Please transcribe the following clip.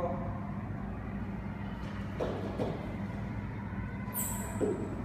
こと。